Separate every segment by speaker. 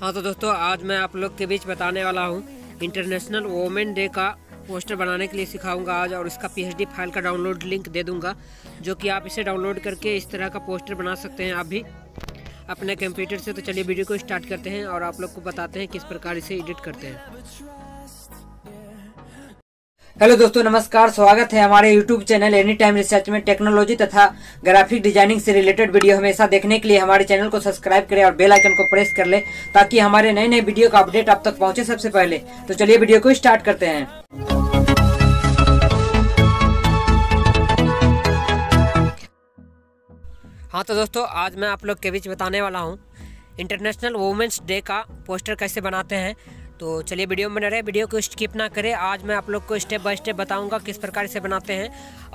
Speaker 1: हाँ तो दोस्तों, आज मैं आप लोग के बीच बताने वाला हूँ। इंटरनेशनल वोमेन डे का पोस्टर बनाने के लिए सिखाऊँगा आज और इसका पीएचडी फ़ाइल का डाउनलोड लिंक दे दूँगा, जो कि आप इसे डाउनलोड करके इस तरह का पोस्टर बना सकते हैं। आप भी अपने कंप्यूटर से तो चलिए वीडियो को स्टार्ट करते हैं और आप लोग को बताते हैं किस प्रकार इसे एडिट करते हैं।
Speaker 2: हेलो दोस्तों, नमस्कार, स्वागत है हमारे YouTube channel any time research में टेक्नोलॉजी तथा ग्राफिक डिज़ाइनिंग से रिलेटेड वीडियो हमेशा देखने के लिए हमारे चैनल को सब्सक्राइब करें और बेल आइकन को प्रेस कर ले ताकि हमारे नए नए वीडियो का अपडेट आप तक पहुँचे सबसे पहले। तो चलिए वीडियो को स्टार्ट करते हैं।
Speaker 1: हाँ तो दोस्तों, आज मैं आप लोग के बीच बताने वाला हूँ इंटरनेशनल वुमेंस डे का पोस्टर कैसे बनाते हैं तो चलिए वीडियो में बने रहे वीडियो को स्किप ना करें। आज मैं आप लोग को स्टेप बाय स्टेप बताऊँगा किस प्रकार से बनाते हैं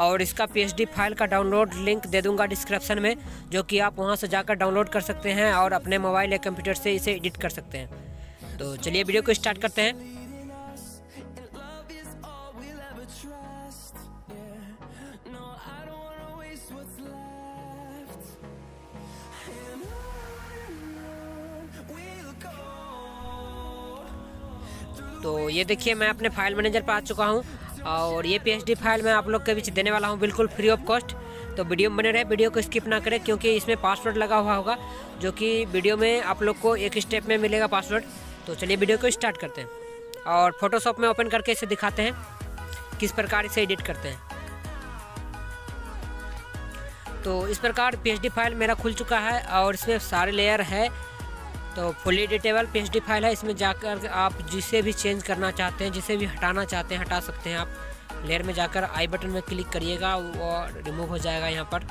Speaker 1: और इसका पीएचडी फ़ाइल का डाउनलोड लिंक दे दूँगा डिस्क्रिप्शन में, जो कि आप वहाँ से जाकर डाउनलोड कर सकते हैं और अपने मोबाइल या कंप्यूटर से इसे एडिट कर सकते हैं। तो चलिए वीडियो को स्टार्ट करते हैं। तो ये देखिए, मैं अपने फ़ाइल मैनेजर पर आ चुका हूँ और ये पीएचडी फ़ाइल मैं आप लोग के बीच देने वाला हूँ बिल्कुल फ्री ऑफ़ कॉस्ट तो वीडियो में बने रहे वीडियो को स्किप ना करें क्योंकि इसमें पासवर्ड लगा हुआ होगा, जो कि वीडियो में आप लोग को एक स्टेप में मिलेगा पासवर्ड तो चलिए वीडियो को स्टार्ट करते हैं और फोटोशॉप में ओपन करके इसे दिखाते हैं, किस प्रकार इसे एडिट करते हैं। तो इस प्रकार पीएचडी फ़ाइल मेरा खुल चुका है और इसमें सारे लेयर है। तो फुली डिटेबल पी फ़ाइल है, इसमें जाकर आप जिसे भी चेंज करना चाहते हैं, जिसे भी हटाना चाहते हैं, हटा सकते हैं आप। लेयर में जाकर आई बटन में क्लिक करिएगा वो रिमूव हो जाएगा यहाँ पर।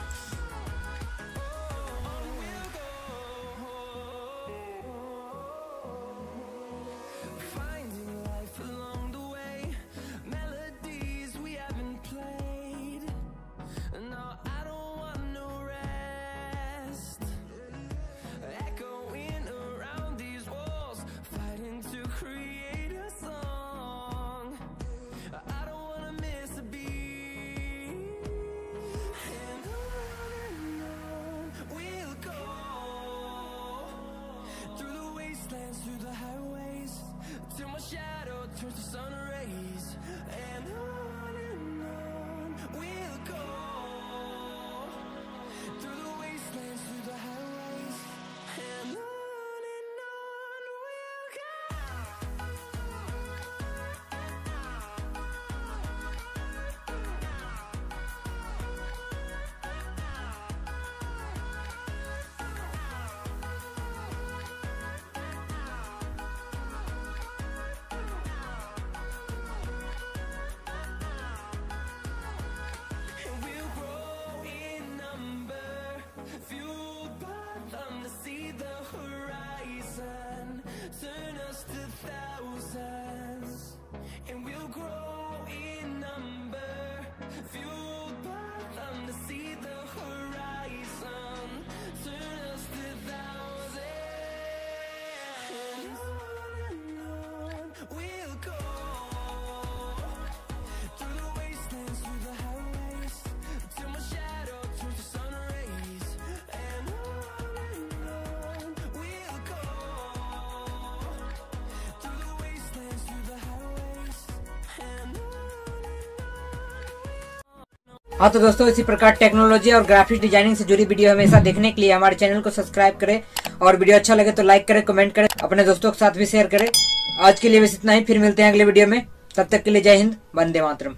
Speaker 2: turns the sun हाँ तो दोस्तों, इसी प्रकार टेक्नोलॉजी और ग्राफिक्स डिज़ाइनिंग से जुड़ी वीडियो हमेशा देखने के लिए हमारे चैनल को सब्सक्राइब करें और वीडियो अच्छा लगे तो लाइक करें कमेंट करें, अपने दोस्तों के साथ भी शेयर करें। आज के लिए बस इतना ही, फिर मिलते हैं अगले वीडियो में। तब तक के लिए जय हिंद, वंदे मातरम।